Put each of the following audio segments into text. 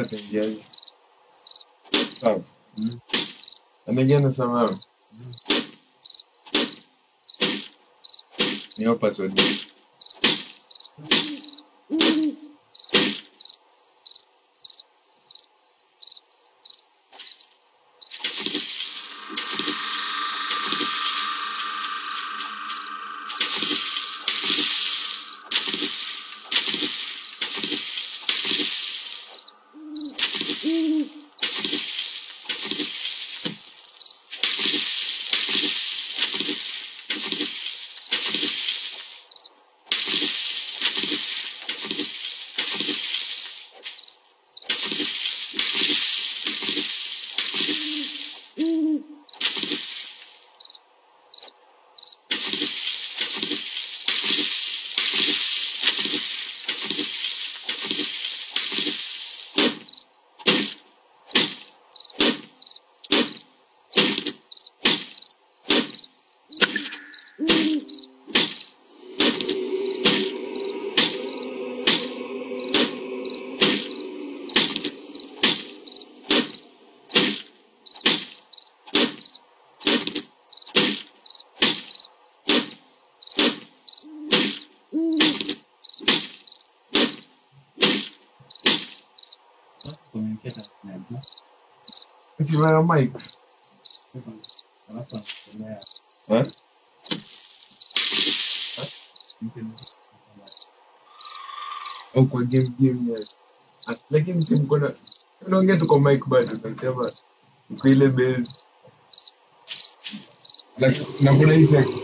essa mediana. Sabe? Hum. A mediana essa mão. Hum. Eu passo ali. Simama mics. msema Au kwa game game ya. Lakini si mko na unaongea tu kwa mic bado unasema uko ile base. Na kuna effects.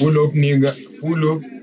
Pull up, nigga. Pull up.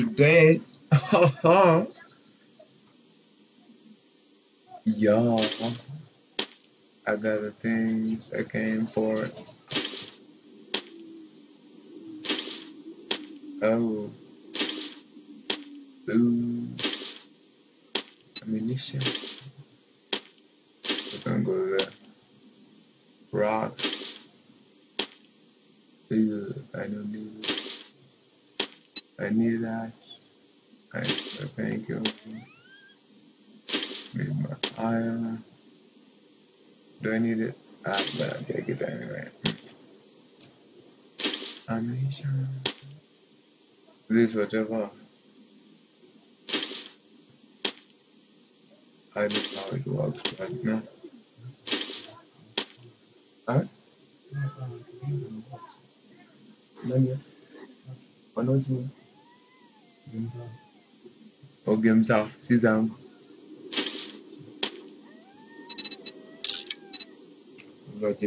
Today, y'all, I got a thing that came for it. Oh, ooh, ammunition. We're gonna go to the rock. Ew, I don't need. I need that. I, thank you. Need my fire. Do I need it? Ah, but I'll take it anyway. Ammunition. This whatever. I don't know how it works right now. Huh? Wanaozi o game sawa, si zangu. Let's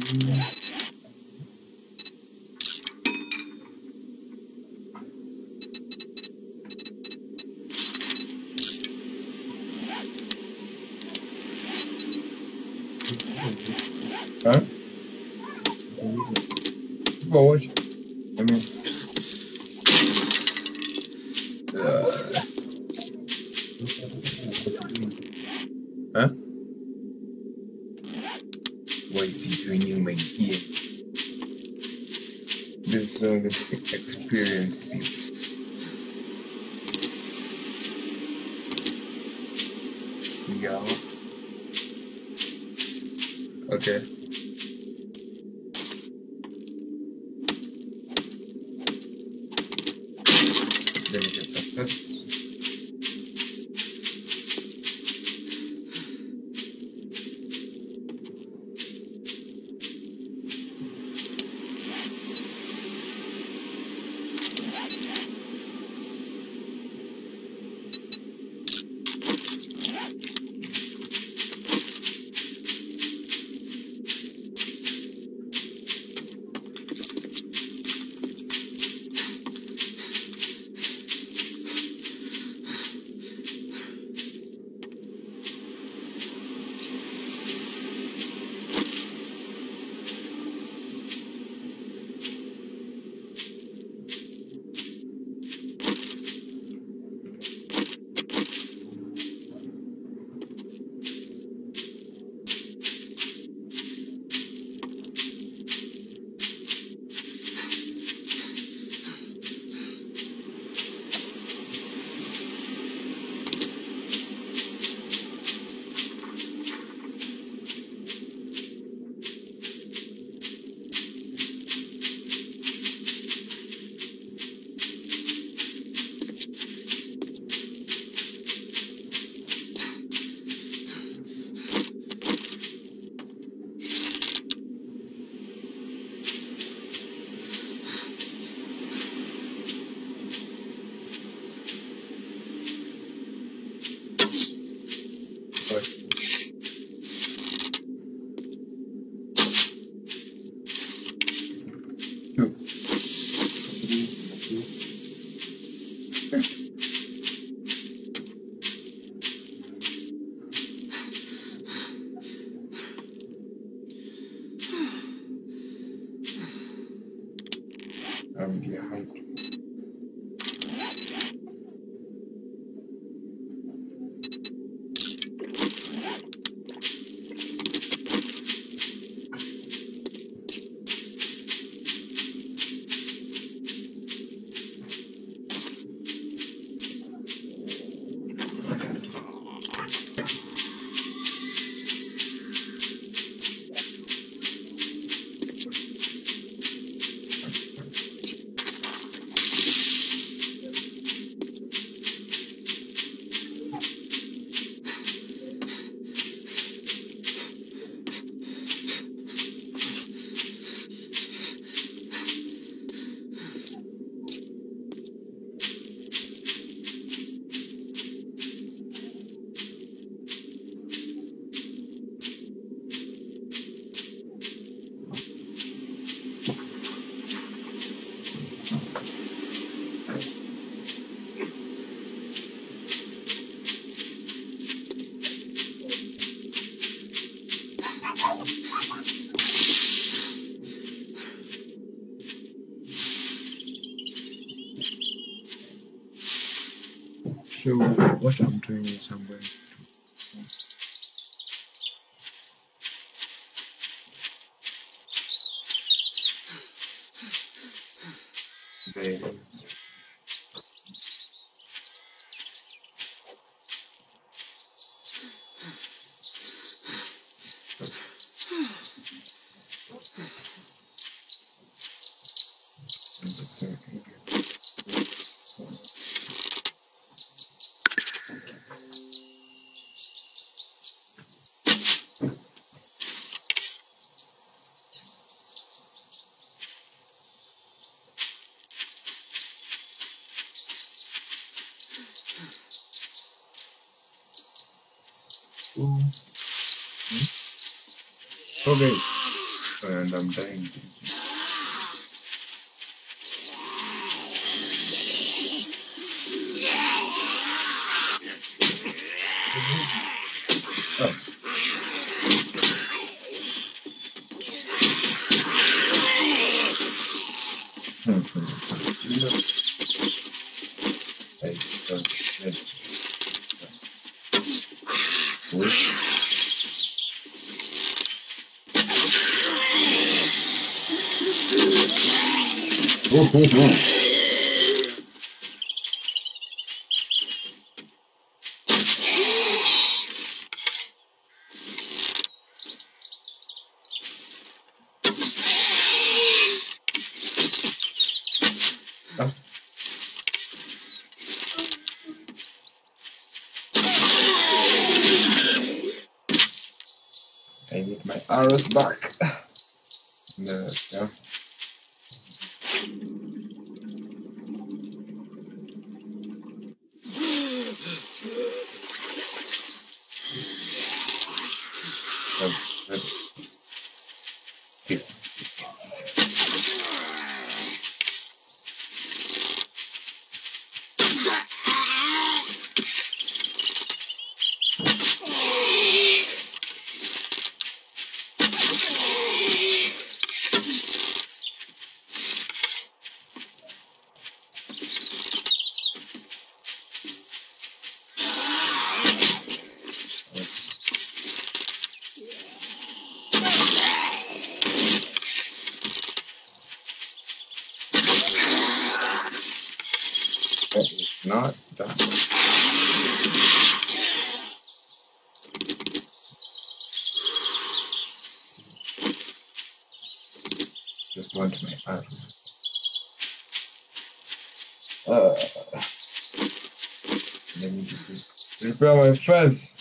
Huh? Well, what? to what I'm doing in some way. Okay. And I'm dying. spell it first.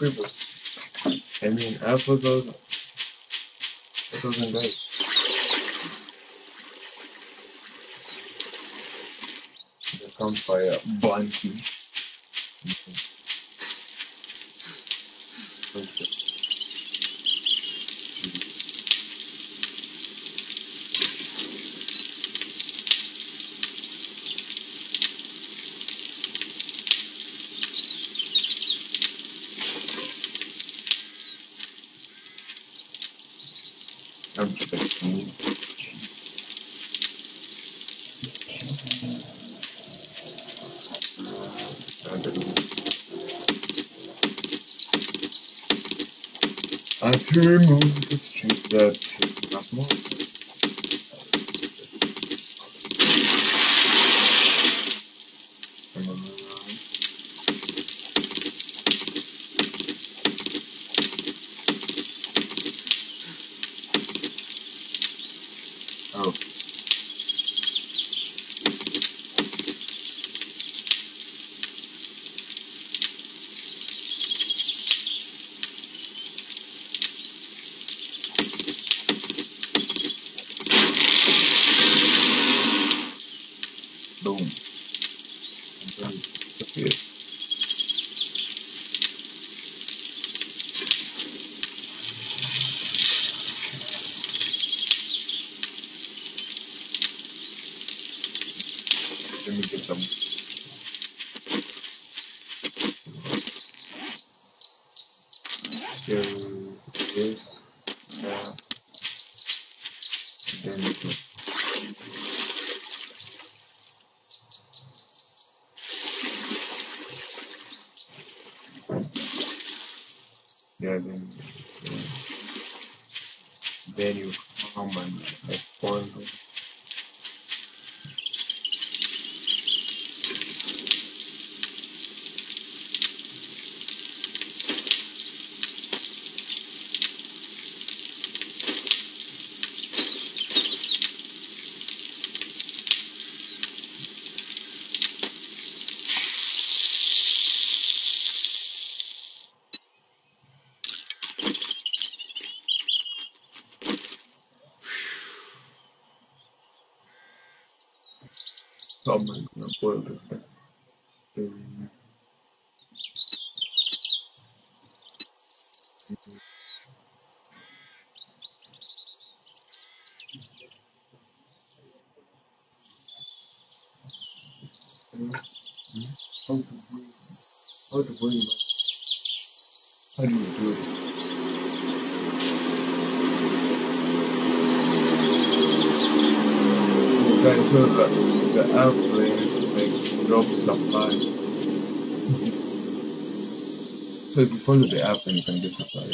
people. And then Alpha goes, it goes in base. Here comes by a bunch. Remove this scheint. ごいですね。うん、How to bring, how to bring back, how do you do it? sure that the airplane may drop supply. So if you follow the airplane, you can get supply.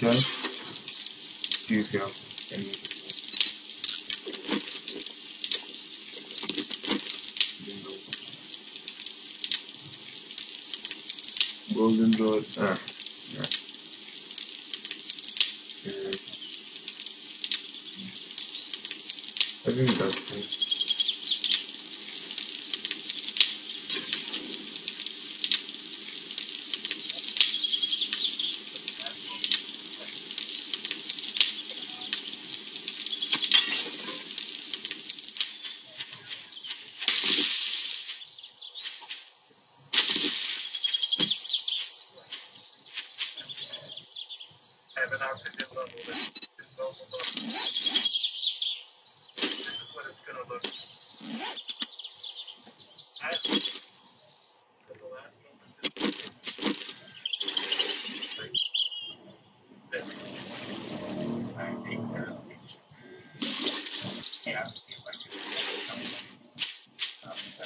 función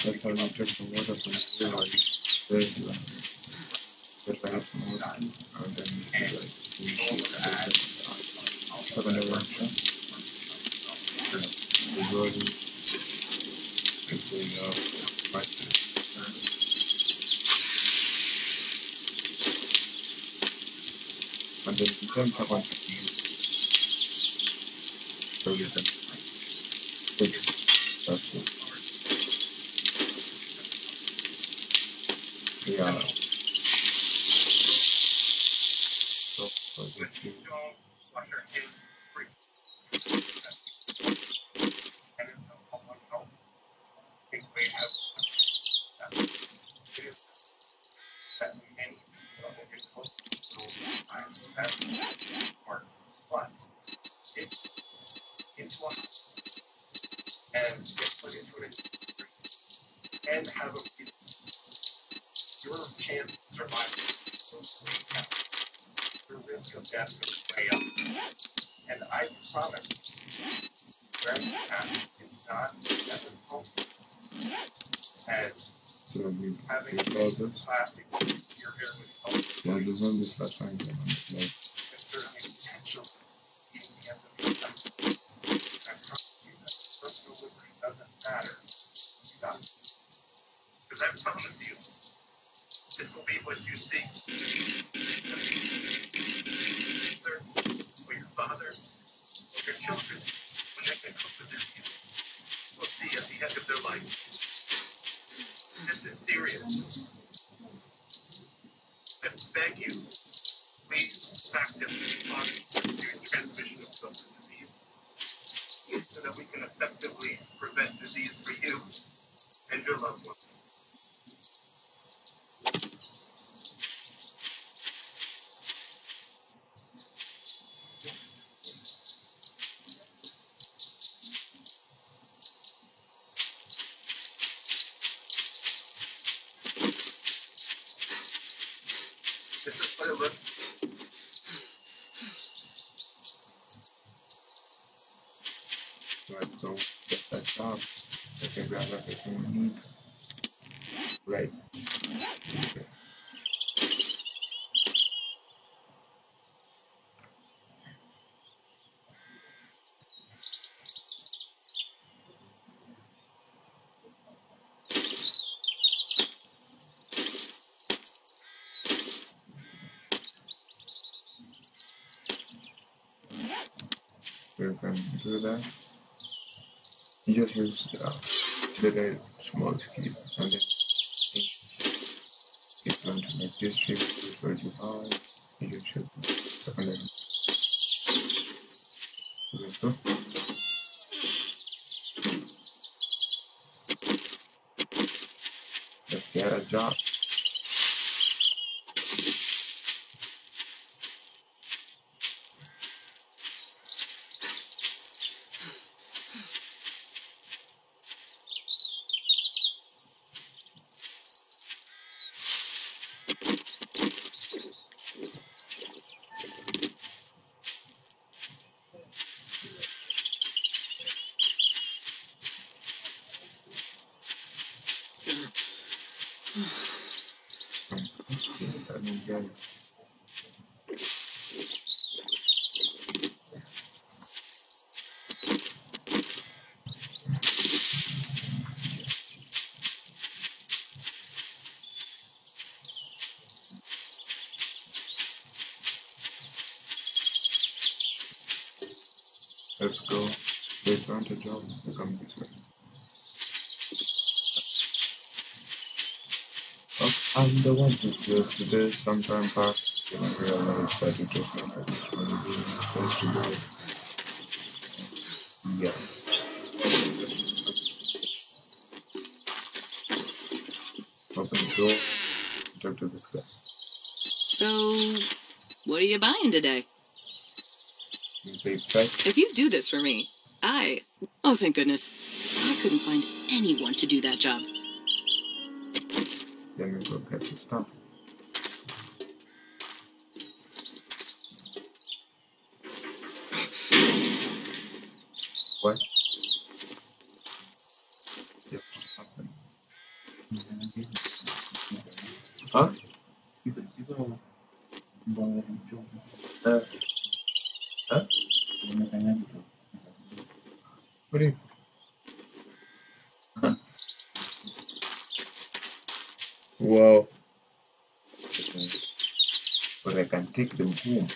That's how an object from water from zero is raised to the perhaps more or than seven dimension. The world is going up right and then in terms of где-то. Точно. Let's get that job. I can grab everything we need. Right. Okay. We're do that. You just use uh, the very small key and then it's going to make this shape 35 you just should and then let's go let's get a job Let me get it. Let's go. The advantage of the come this way. Oh, I'm the one who just did sometime back when I realized that it was not what it's going to be supposed to do. Yeah. Open the door. Talk to this guy. So, what are you buying today? If you do this for me, I. Oh, thank goodness. I couldn't find anyone to do that job. Then we go get the stuff. What? Yeah, what happened? Huh? Isa, isa o bawa ng joke. Uh, huh? Ano kanya dito? What do you? Huh? Wow. But I can take them home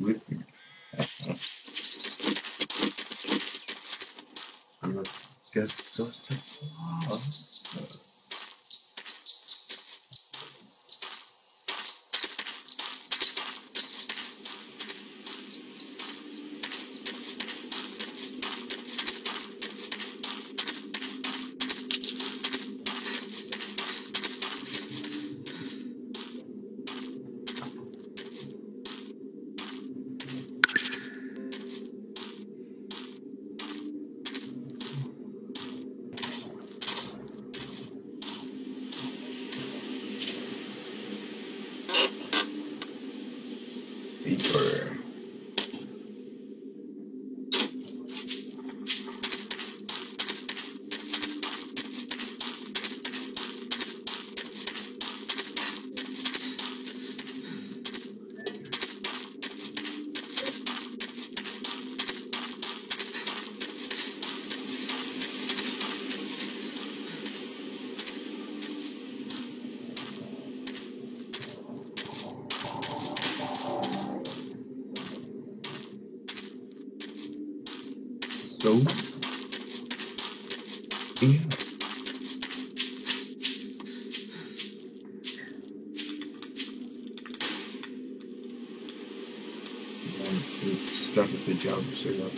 with me. and let's get those.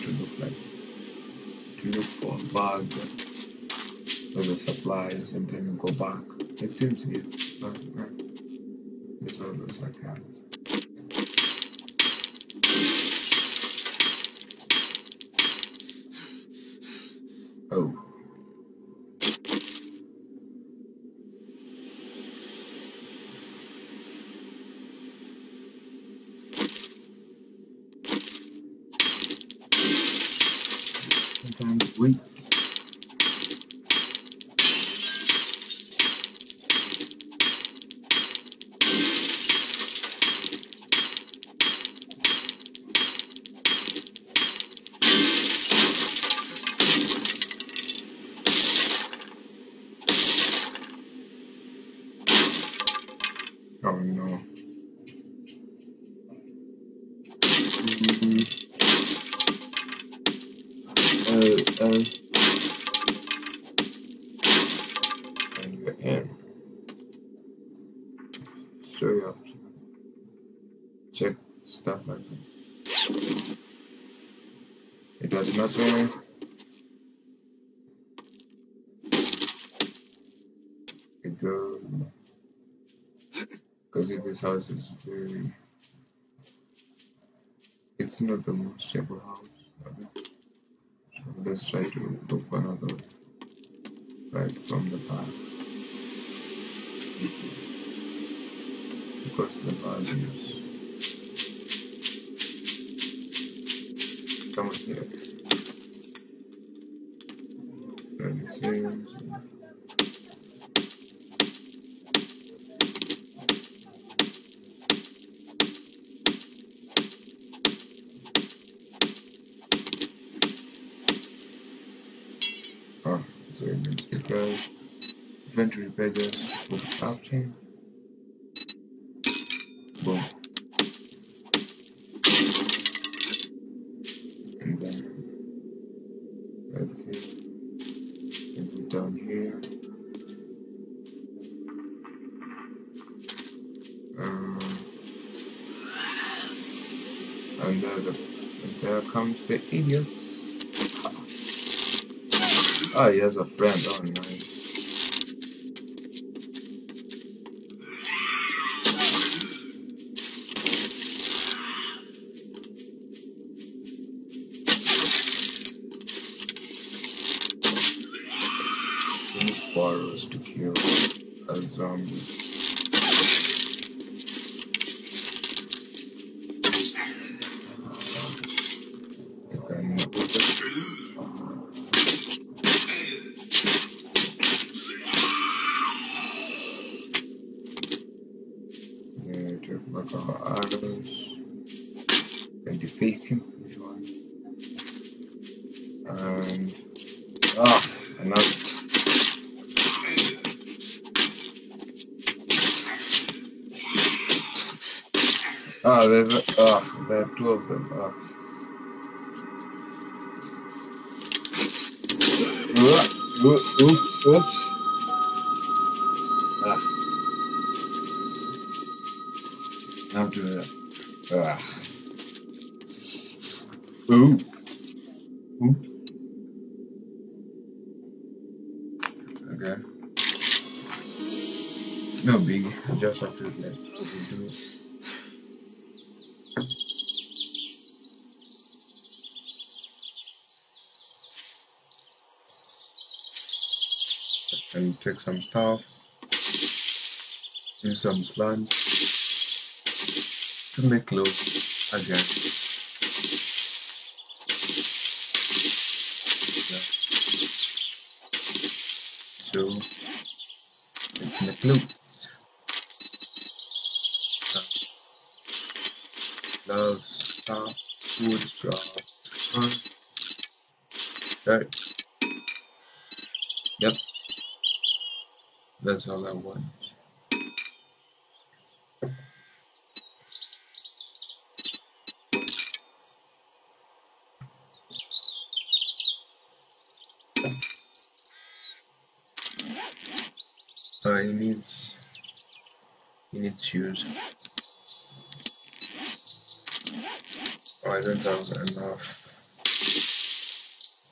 To look like to look for a bug for the supplies and then you go back. It seems easy, but uh, it's looks like that. Oh. Sometimes we Oh no. Mm, Uh, uh. And you're in. So you check stuff like that. It does nothing. It goes because this house is very it's not the most stable house? Let's try to look for another right from the back because the values come on here let me see Oh, so it means because inventory pages for crafting. Boom. And then let's see. Maybe down here. Um, and there, the, there comes the idiots. Oh, he has a friend. Oh, nice. Use borrows to kill a zombie. You can open Yeah, take back our arrows and deface him if you want. And ah, another. Ah, there's a, Ah. Oops, oops, oops. Ah. Now do it. Ah. Ooh. Oops. Okay. No big. Just have to let you do it. And take some stuff. And some plants to make clothes again. So let's make clothes. Gloves, stuff, food, grass,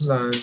Bye.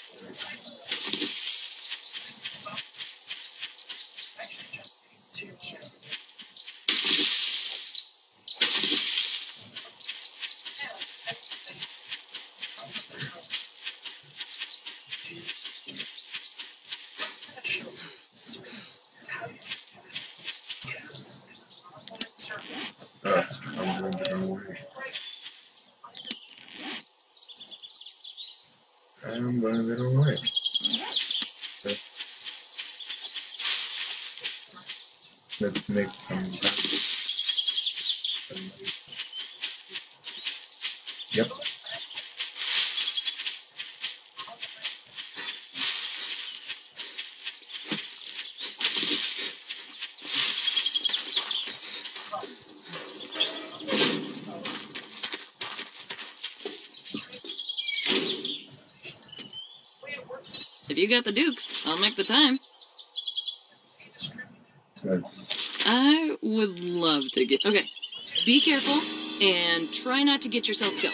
got the Dukes. I'll make the time. I would love to get. Okay, be careful and try not to get yourself killed.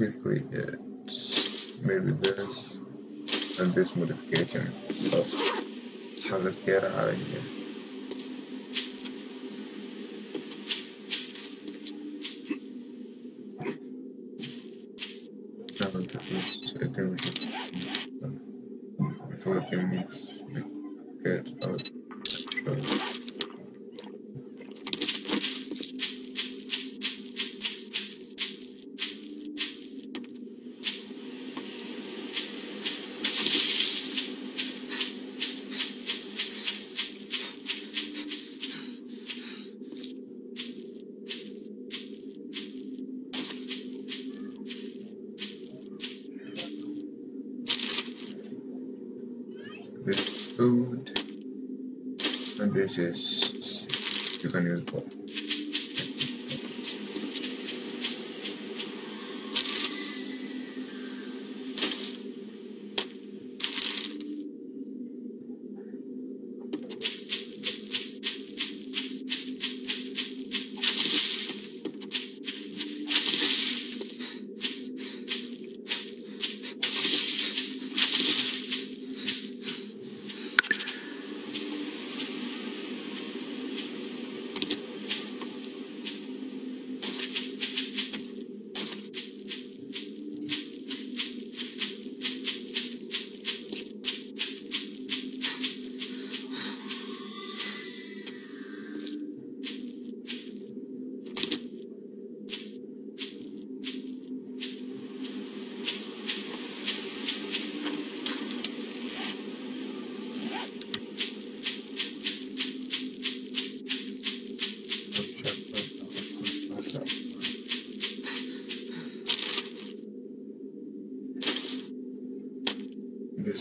that's basically. Maybe this and this modification. Now let's get out of here.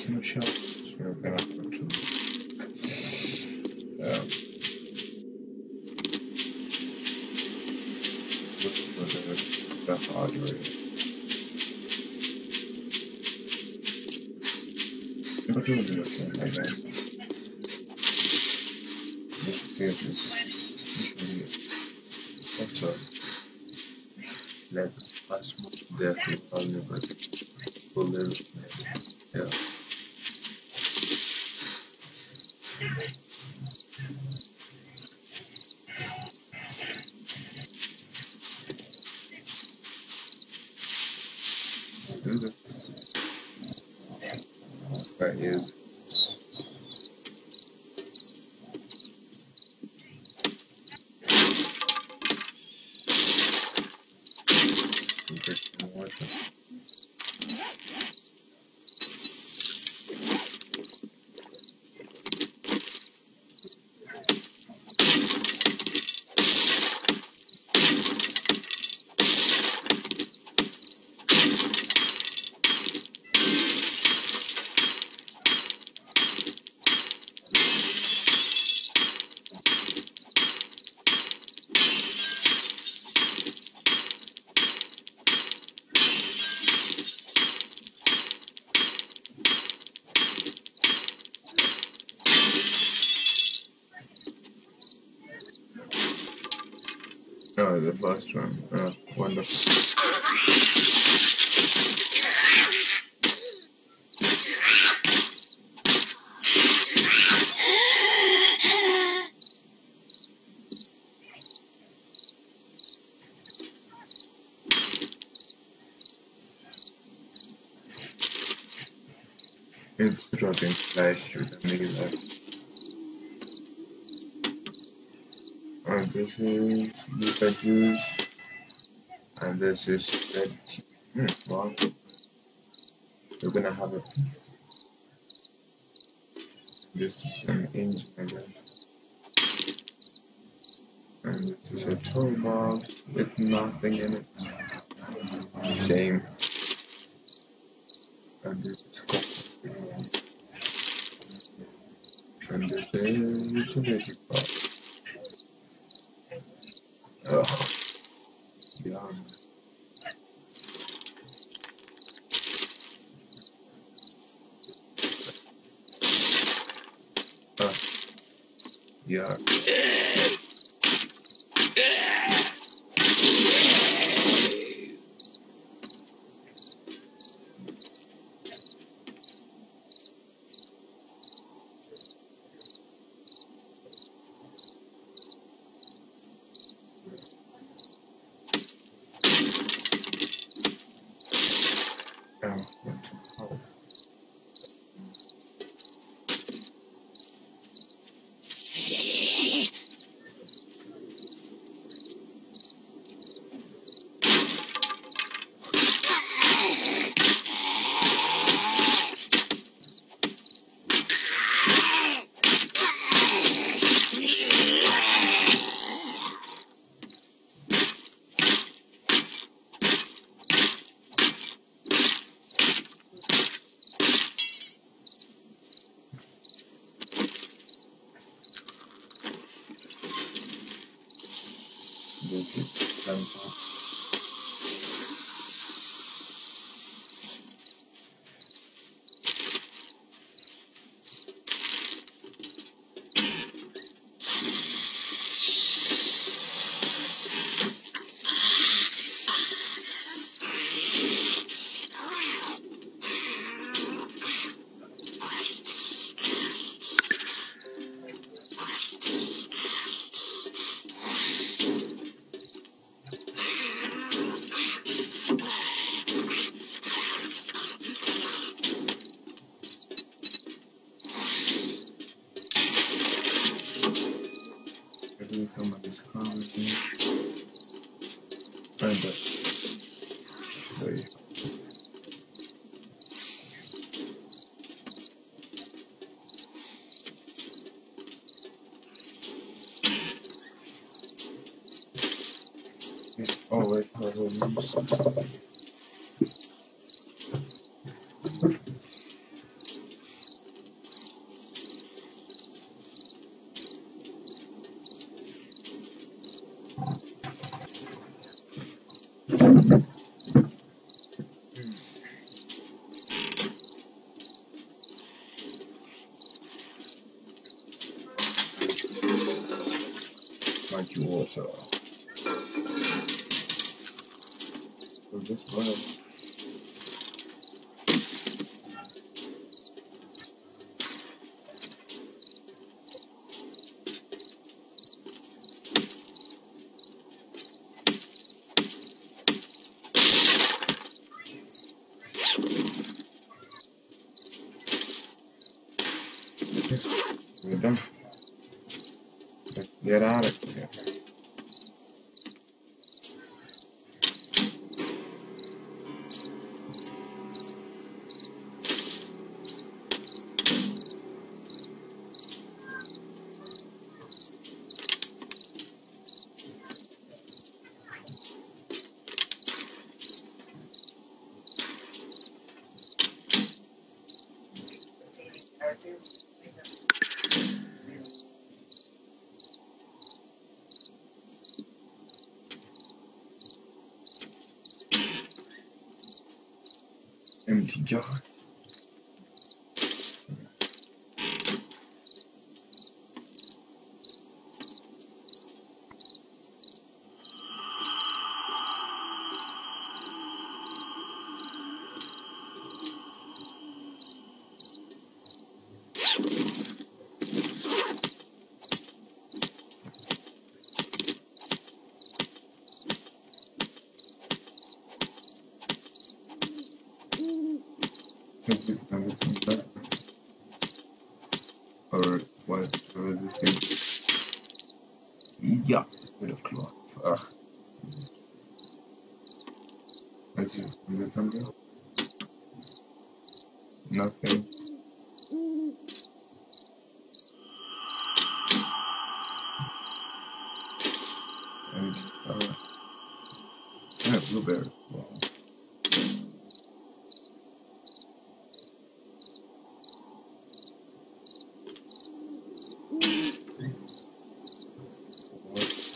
There's no shelves. We're gonna go to. Um, look the stuff hardware. Never do therefore vulnerable for little yeah. Let's do this. Right here. Drink some water. Oh, the first one. Oh, wonderful. It's rotting flesh with a nail. And this is Yucca juice. And this is red tea. We're gonna have a piece. This is an again. And this is a toolbox with nothing in it. Shame. And it's And it's a utility always has a use. Like your water. So this one. We're done. Let's get out of here. Empty jar. See if it's some Or whatever this thing. Yeah, bit of cloth. Let's see. Is it something? Nothing. blueberry. Wow.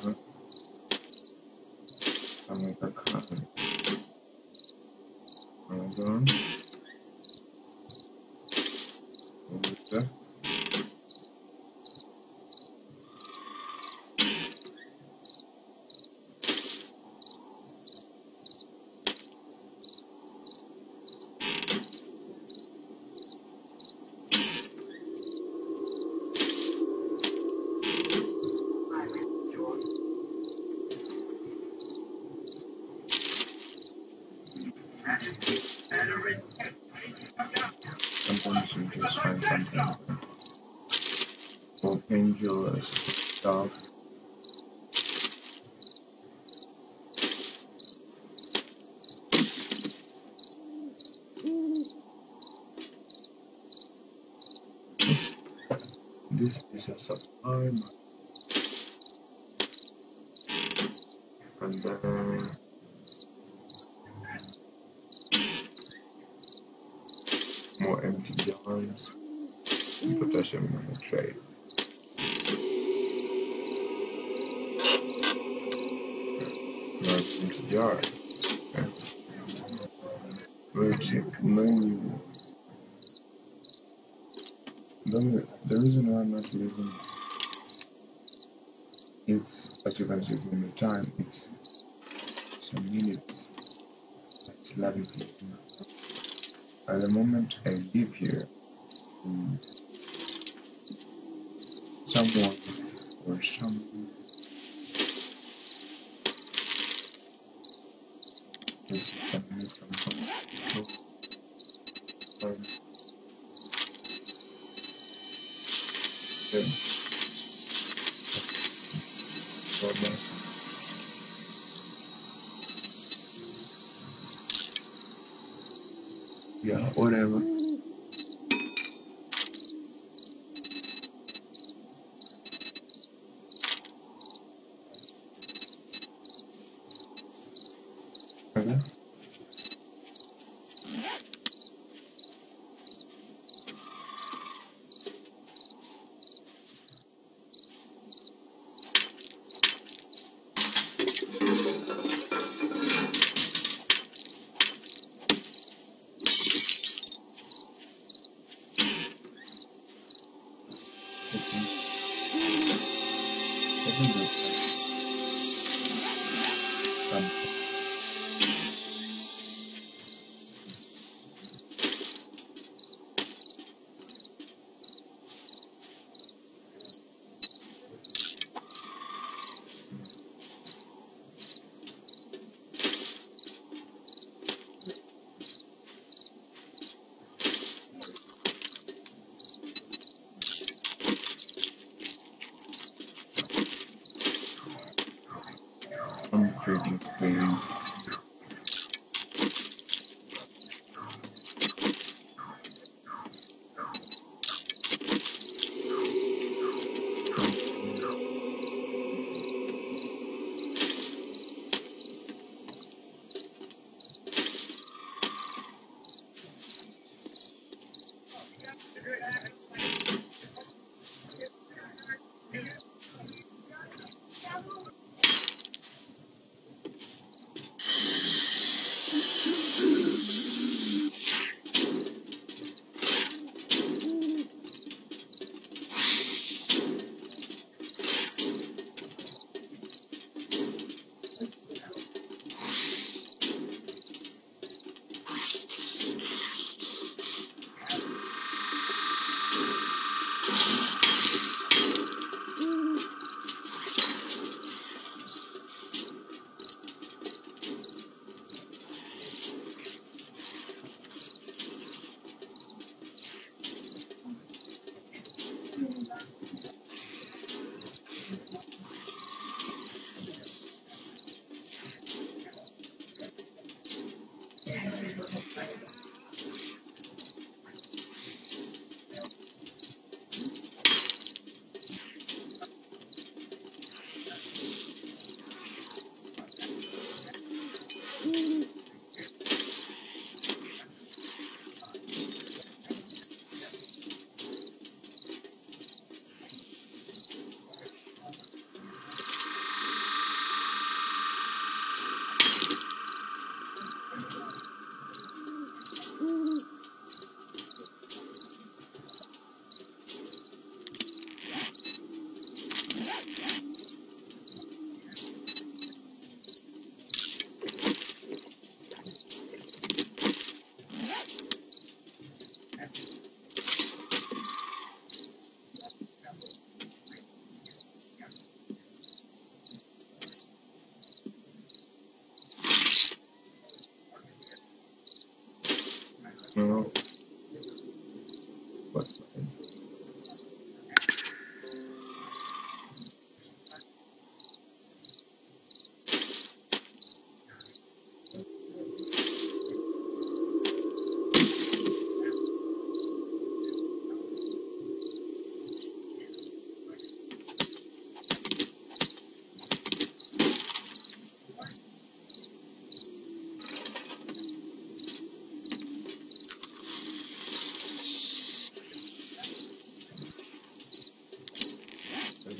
What? I'm like a cotton. Hold on. What is that? Sometimes you just find something. Painkillers, stuff. This is a supply. And then more empty jars. Potassium nitrate. Okay. Basic menu. The, the reason why I'm not using it's as you can see from the time it's some minutes. It's 11 p.m. At the moment I live here, um, someone or some is coming from home. So, um, then, for that, yeah, whatever. Okay.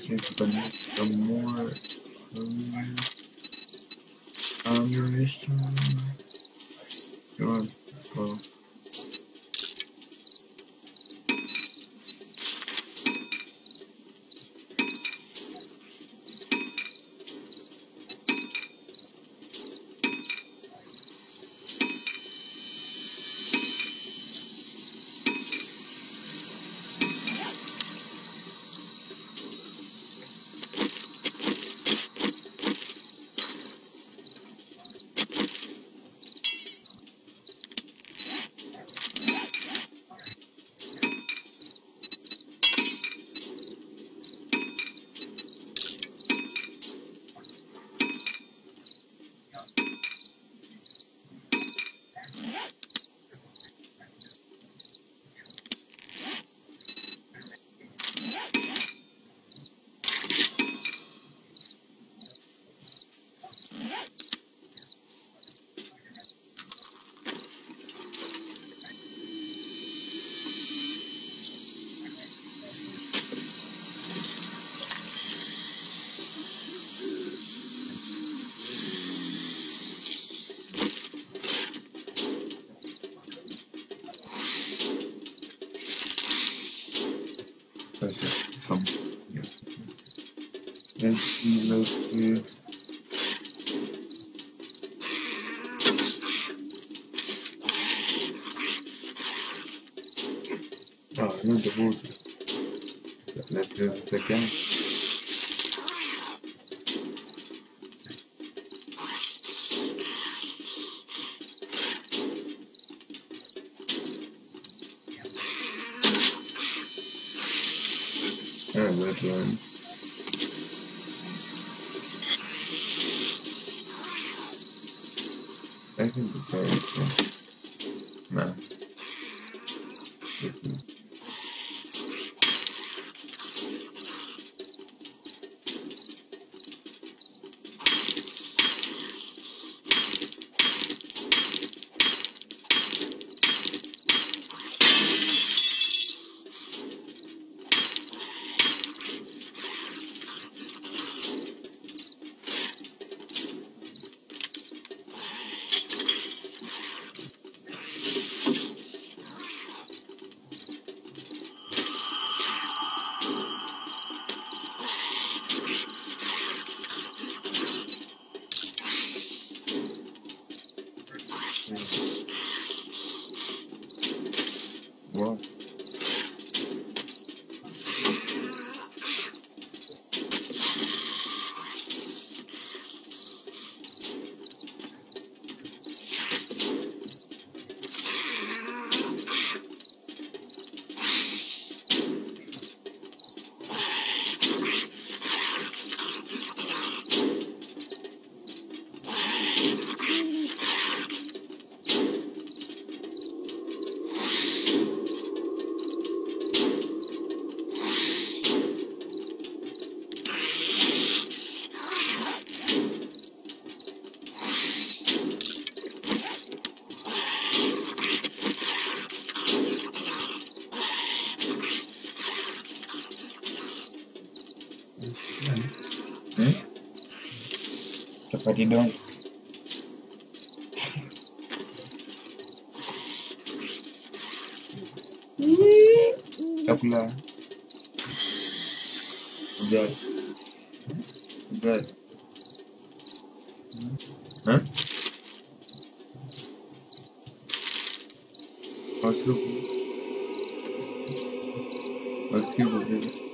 The more um, ammunition. Come on, well. Some. Yeah. Then he located. Ah, non, de vous. La première séquence. Chapati dong. Chakula. Ugali. Ugali. Huh? Ask you. Yeah,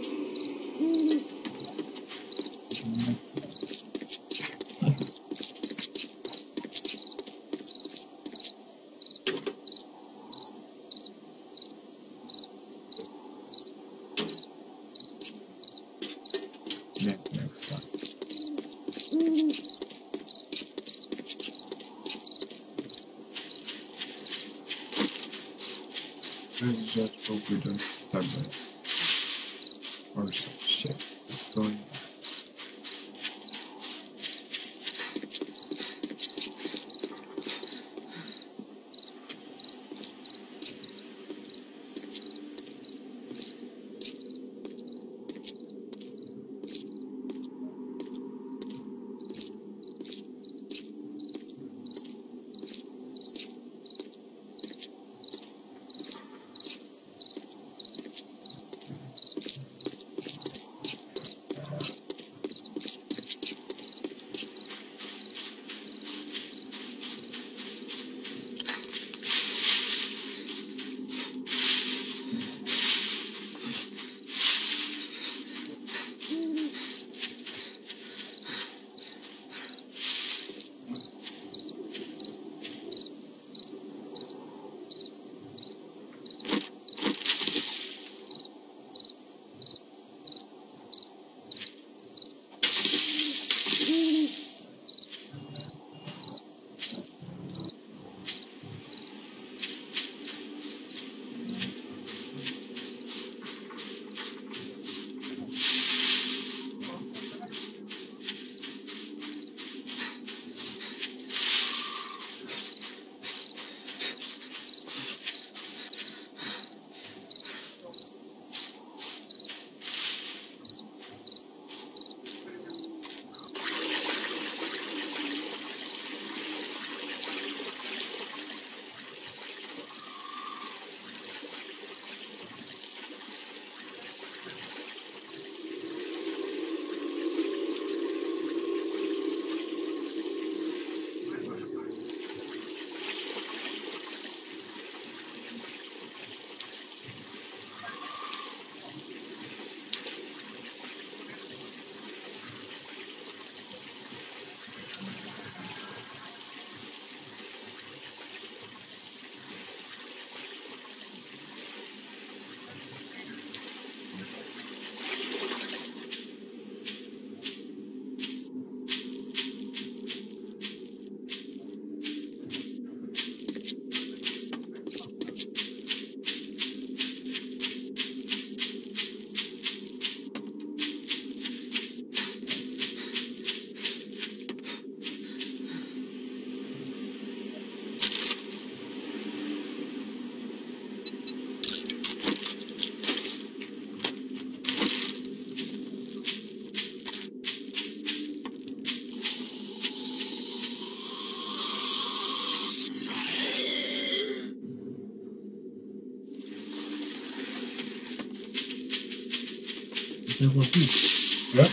最后地闭嘴呀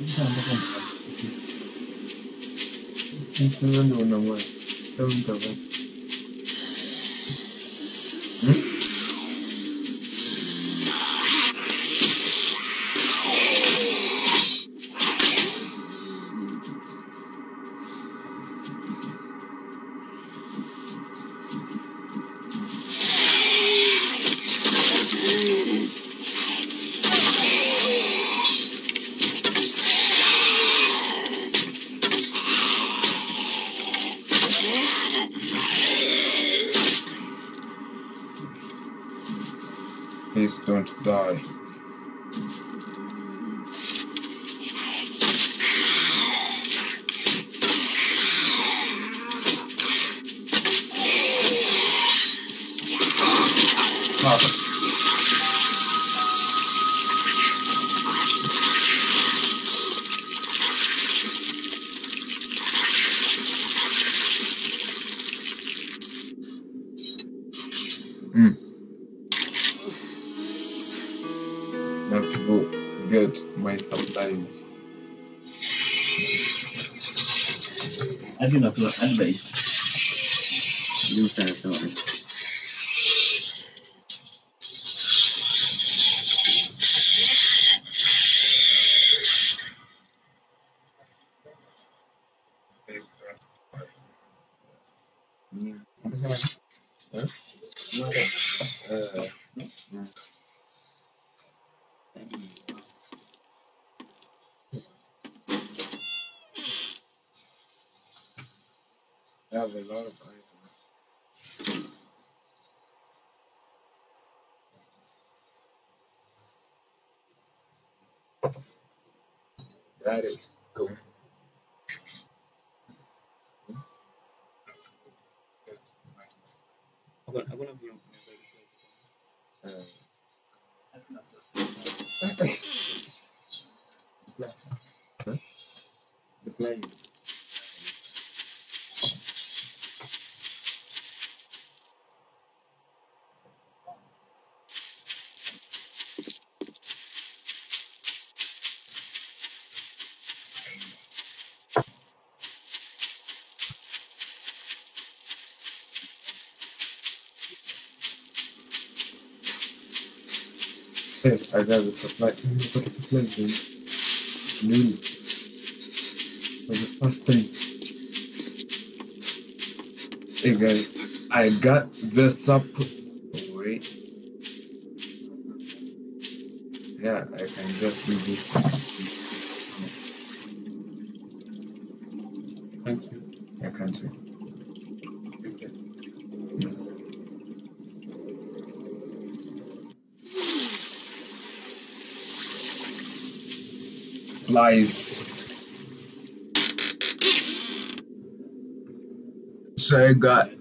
你看这干你听得懂人话吗要不你 have a lot of items. Got it. Go. Aku aku nak bilang. Uh, huh? The plane. I got the supply. I got the supply bin. New. For the first time. Hey guys, I got the sup. Wait. Yeah, I can just do this. Thank you. I can't see. Flies. So I got.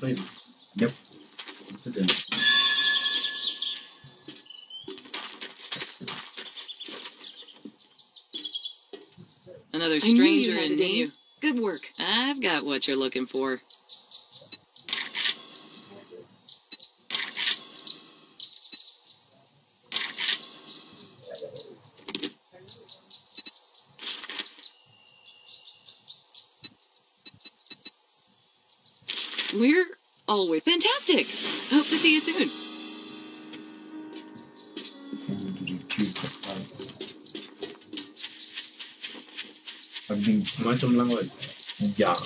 Don't try it. Yep. Another stranger in it in need. you. Good work. I've got what you're looking for. We're always fantastic. Hope to see you soon. I'm going to retrieve supplies. Macam lang wag. yeah.